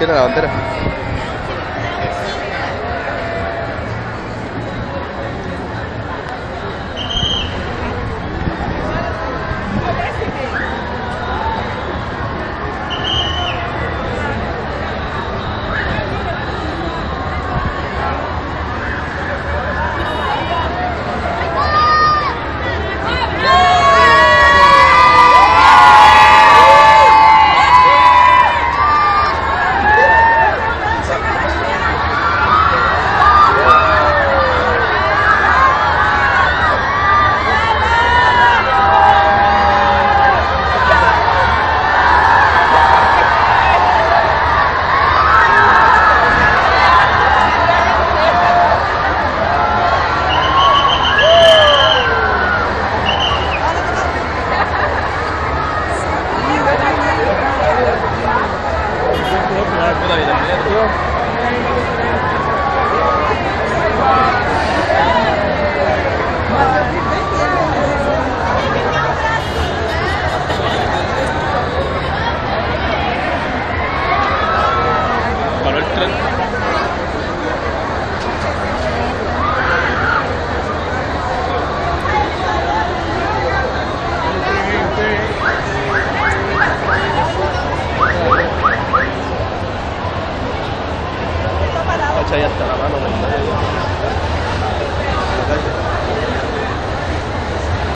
Tiene la bandera. Kirtan. Acha ya está la mano